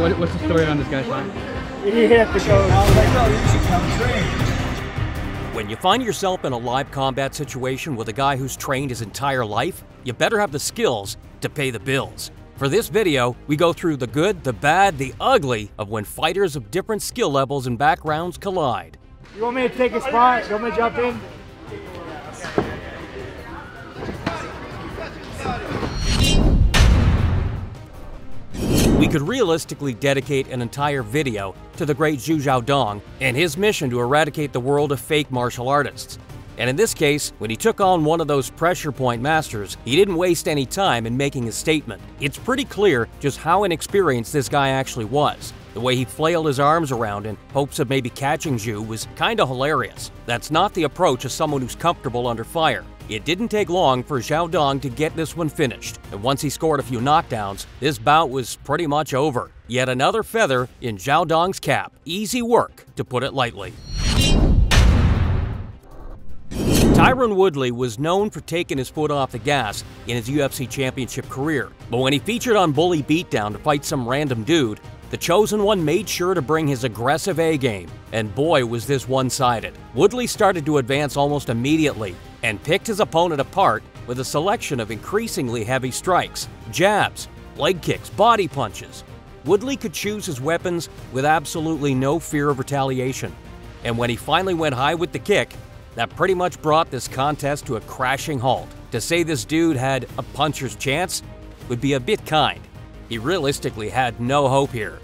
what, what's the story on this guy, Sean? He hit the coach. I was like, no, you should come train. When you find yourself in a live combat situation with a guy who's trained his entire life, you better have the skills to pay the bills. For this video, we go through the good, the bad, the ugly of when fighters of different skill levels and backgrounds collide. You want me to take a spot? You want me to jump in? We could realistically dedicate an entire video to the great Zhu Xiaodong and his mission to eradicate the world of fake martial artists. And in this case, when he took on one of those pressure point masters, he didn't waste any time in making a statement. It's pretty clear just how inexperienced this guy actually was. The way he flailed his arms around in hopes of maybe catching Zhu was kinda hilarious. That's not the approach of someone who's comfortable under fire. It didn't take long for Zhao Xiaodong to get this one finished, and once he scored a few knockdowns, this bout was pretty much over. Yet another feather in Zhao Xiaodong's cap. Easy work, to put it lightly. Tyron Woodley was known for taking his foot off the gas in his UFC championship career, but when he featured on Bully Beatdown to fight some random dude, the chosen one made sure to bring his aggressive A game, and boy was this one-sided. Woodley started to advance almost immediately and picked his opponent apart with a selection of increasingly heavy strikes, jabs, leg kicks, body punches. Woodley could choose his weapons with absolutely no fear of retaliation. And when he finally went high with the kick, that pretty much brought this contest to a crashing halt. To say this dude had a puncher's chance would be a bit kind. He realistically had no hope here.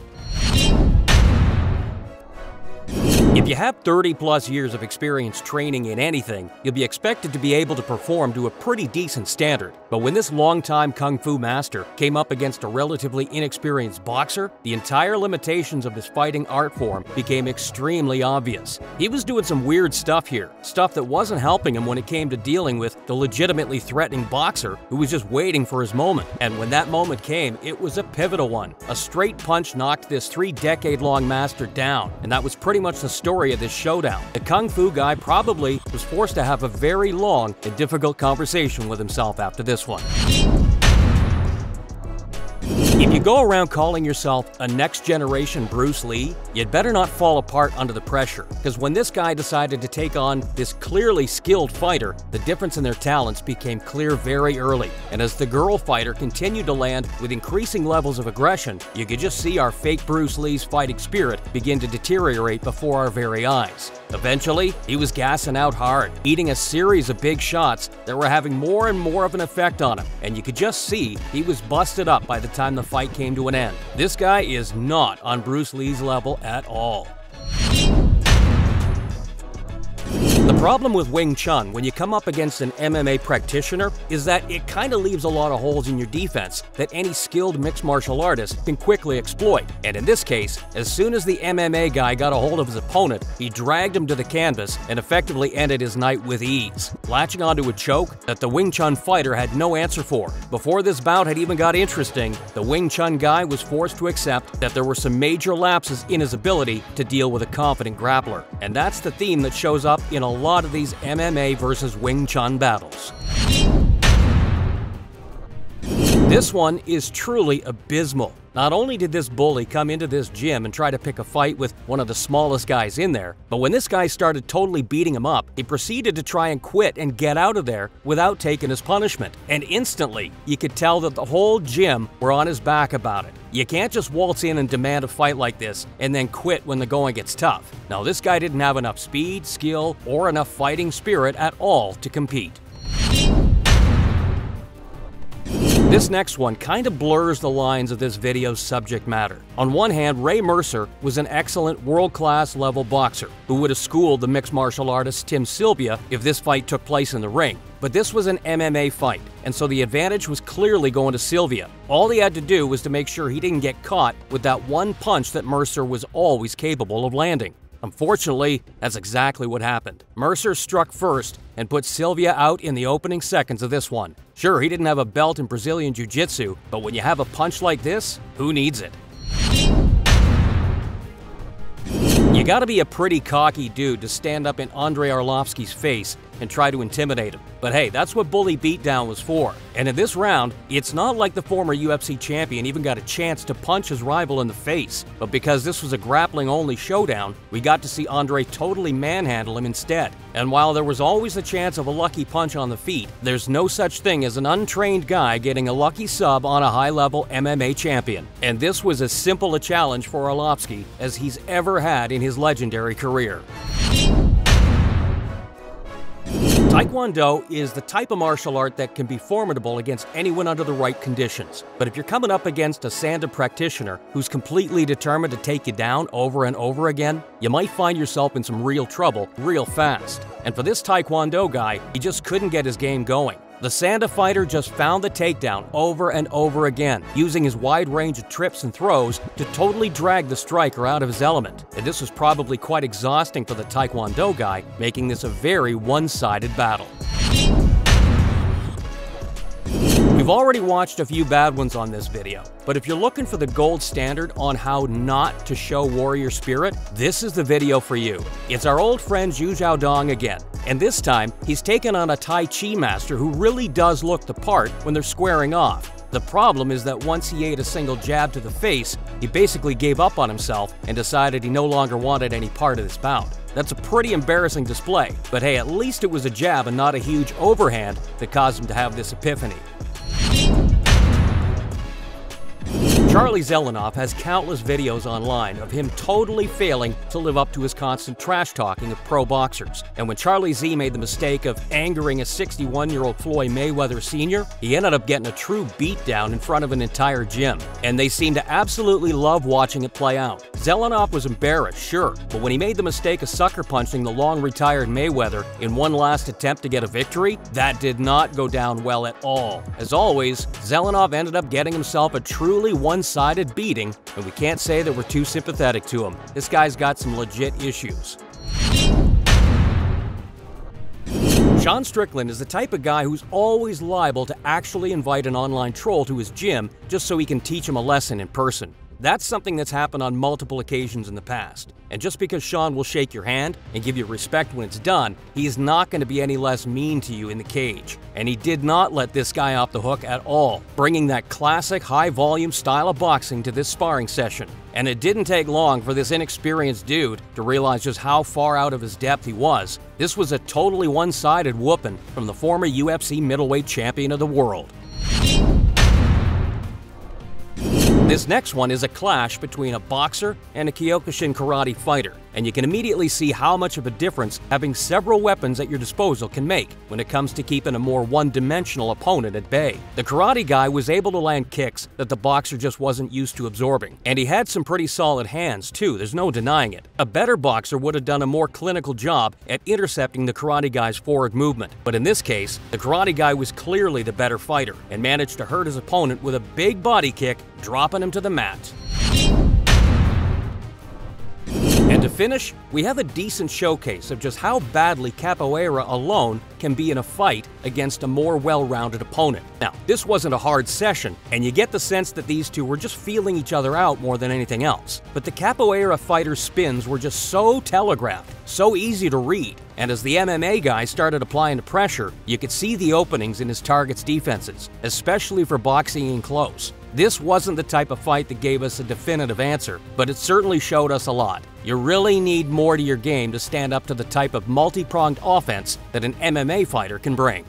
If you have 30 plus years of experience training in anything, you'll be expected to be able to perform to a pretty decent standard. But when this longtime kung fu master came up against a relatively inexperienced boxer, the entire limitations of this fighting art form became extremely obvious. He was doing some weird stuff here, stuff that wasn't helping him when it came to dealing with the legitimately threatening boxer who was just waiting for his moment. And when that moment came, it was a pivotal one. A straight punch knocked this three decade long master down, and that was pretty much the story of this showdown. The Kung Fu guy probably was forced to have a very long and difficult conversation with himself after this one. If you go around calling yourself a next generation Bruce Lee, you'd better not fall apart under the pressure. Because when this guy decided to take on this clearly skilled fighter, the difference in their talents became clear very early. And as the girl fighter continued to land with increasing levels of aggression, you could just see our fake Bruce Lee's fighting spirit begin to deteriorate before our very eyes. Eventually, he was gassing out hard, eating a series of big shots that were having more and more of an effect on him, and you could just see he was busted up by the time the fight came to an end. This guy is not on Bruce Lee's level at all. The problem with Wing Chun when you come up against an MMA practitioner is that it kind of leaves a lot of holes in your defense that any skilled mixed martial artist can quickly exploit. And in this case, as soon as the MMA guy got a hold of his opponent, he dragged him to the canvas and effectively ended his night with ease, latching onto a choke that the Wing Chun fighter had no answer for. Before this bout had even got interesting, the Wing Chun guy was forced to accept that there were some major lapses in his ability to deal with a confident grappler. And that's the theme that shows up in a lot of these MMA versus Wing Chun battles. This one is truly abysmal. Not only did this bully come into this gym and try to pick a fight with one of the smallest guys in there, but when this guy started totally beating him up, he proceeded to try and quit and get out of there without taking his punishment. And instantly, you could tell that the whole gym were on his back about it. You can't just waltz in and demand a fight like this and then quit when the going gets tough. Now, this guy didn't have enough speed, skill, or enough fighting spirit at all to compete. This next one kind of blurs the lines of this video's subject matter. On one hand, Ray Mercer was an excellent world-class level boxer who would have schooled the mixed martial artist Tim Sylvia if this fight took place in the ring. But this was an MMA fight, and so the advantage was clearly going to Sylvia. All he had to do was to make sure he didn't get caught with that one punch that Mercer was always capable of landing. Unfortunately, that's exactly what happened. Mercer struck first and put Sylvia out in the opening seconds of this one. Sure, he didn't have a belt in Brazilian Jiu Jitsu, but when you have a punch like this, who needs it? You gotta be a pretty cocky dude to stand up in Andrei Arlovski's face and try to intimidate him. But hey, that's what Bully Beatdown was for. And in this round, it's not like the former UFC champion even got a chance to punch his rival in the face, but because this was a grappling only showdown, we got to see Andre totally manhandle him instead. And while there was always the chance of a lucky punch on the feet, there's no such thing as an untrained guy getting a lucky sub on a high level MMA champion. And this was as simple a challenge for Arlovski as he's ever had in his legendary career. Taekwondo is the type of martial art that can be formidable against anyone under the right conditions. But if you're coming up against a Sanda practitioner who's completely determined to take you down over and over again, you might find yourself in some real trouble real fast. And for this Taekwondo guy, he just couldn't get his game going. The Sanda fighter just found the takedown over and over again, using his wide range of trips and throws to totally drag the striker out of his element. And this was probably quite exhausting for the Taekwondo guy, making this a very one-sided battle. We've already watched a few bad ones on this video, but if you're looking for the gold standard on how not to show warrior spirit, this is the video for you. It's our old friend Zhu Xiaodong again, and this time he's taken on a Tai Chi master who really does look the part when they're squaring off. The problem is that once he ate a single jab to the face, he basically gave up on himself and decided he no longer wanted any part of this bout. That's a pretty embarrassing display, but hey, at least it was a jab and not a huge overhand that caused him to have this epiphany. Charlie Zelenoff has countless videos online of him totally failing to live up to his constant trash talking of pro boxers. And when Charlie Z made the mistake of angering a 61 year old Floyd Mayweather Sr., he ended up getting a true beatdown in front of an entire gym. And they seem to absolutely love watching it play out. Zelenoff was embarrassed, sure, but when he made the mistake of sucker punching the long retired Mayweather in one last attempt to get a victory, that did not go down well at all. As always, Zelenoff ended up getting himself a truly one one-sided beating, and we can't say that we're too sympathetic to him. This guy's got some legit issues. Sean Strickland is the type of guy who's always liable to actually invite an online troll to his gym just so he can teach him a lesson in person. That's something that's happened on multiple occasions in the past. And just because Sean will shake your hand and give you respect when it's done, he's not going to be any less mean to you in the cage. And he did not let this guy off the hook at all, bringing that classic high volume style of boxing to this sparring session. And it didn't take long for this inexperienced dude to realize just how far out of his depth he was. This was a totally one sided whooping from the former UFC middleweight champion of the world. This next one is a clash between a boxer and a Kyokushin karate fighter, and you can immediately see how much of a difference having several weapons at your disposal can make when it comes to keeping a more one-dimensional opponent at bay. The karate guy was able to land kicks that the boxer just wasn't used to absorbing, and he had some pretty solid hands too, there's no denying it. A better boxer would have done a more clinical job at intercepting the karate guy's forward movement, but in this case, the karate guy was clearly the better fighter and managed to hurt his opponent with a big body kick, dropping him to the mat. And to finish, we have a decent showcase of just how badly Capoeira alone can be in a fight against a more well-rounded opponent. Now, this wasn't a hard session, and you get the sense that these two were just feeling each other out more than anything else. But the Capoeira fighter's spins were just so telegraphed, so easy to read, and as the MMA guy started applying the pressure, you could see the openings in his target's defenses, especially for boxing in close. This wasn't the type of fight that gave us a definitive answer, but it certainly showed us a lot. You really need more to your game to stand up to the type of multi-pronged offense that an MMA fighter can bring.